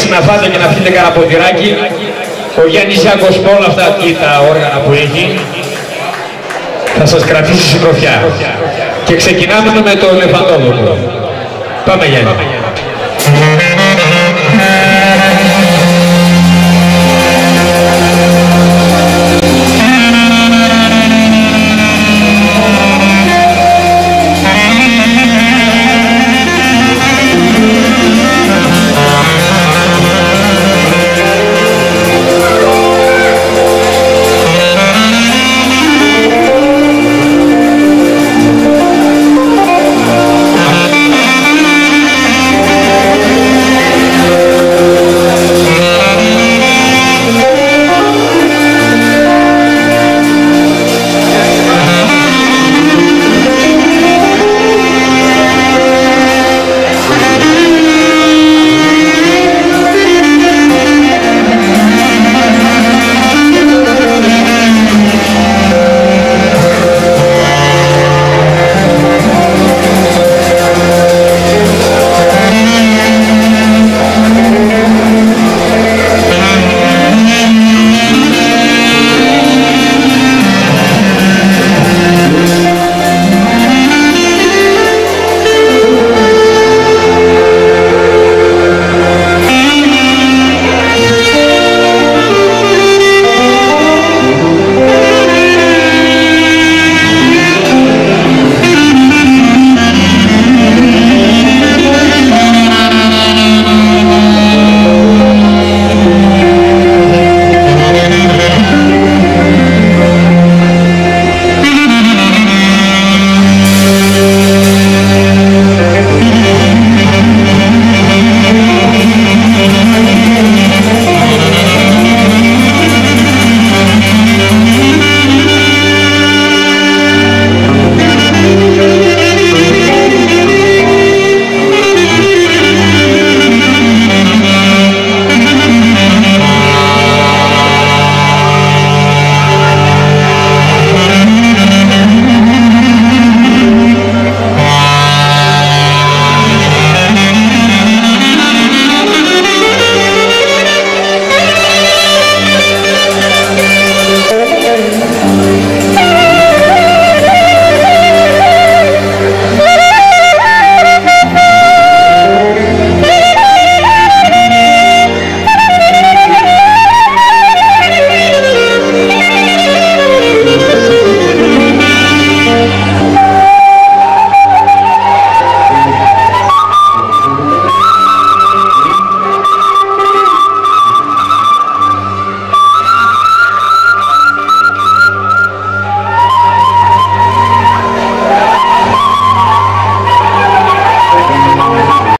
καθίσει να φάτε και να πιείτε κανένα ποτηράκι. Ο Γιάννης Ιάκος με όλα αυτά και τα όργανα που έχει θα σας κρατήσει συντροφιά. Και ξεκινάμε με το ελεφαντόδομο. Πάμε Γιάννη.